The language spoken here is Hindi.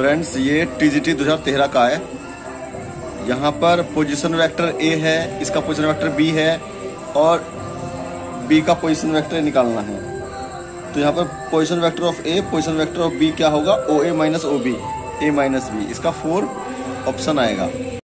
फ्रेंड्स, ये टीजीटी 2013 का है। यहाँ पर पोजीशन वेक्टर ए है, इसका पोजीशन वेक्टर बी है, और बी का पोजीशन वेक्टर निकालना है। तो यहाँ पर position vector of A position vector of B क्या होगा? O A minus O B A minus B इसका फोर ऑप्शन आएगा।